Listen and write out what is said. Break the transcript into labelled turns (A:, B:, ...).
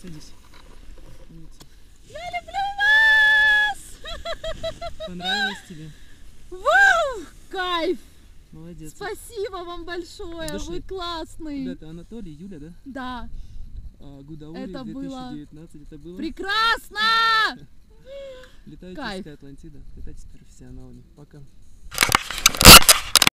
A: Садись. Умница.
B: Я люблю вас!
A: Понравилось тебе?
B: Вау! Кайф!
A: Молодец.
B: Спасибо вам большое,
A: души.
B: вы классный.
A: Ребята, Анатолий, Юля, да?
B: Да,
A: А, Гудаури
B: Это было
A: Это было
B: прекрасно!
A: Летайте
B: кайф.
A: Атлантида. Летайте с профессионалами. Пока.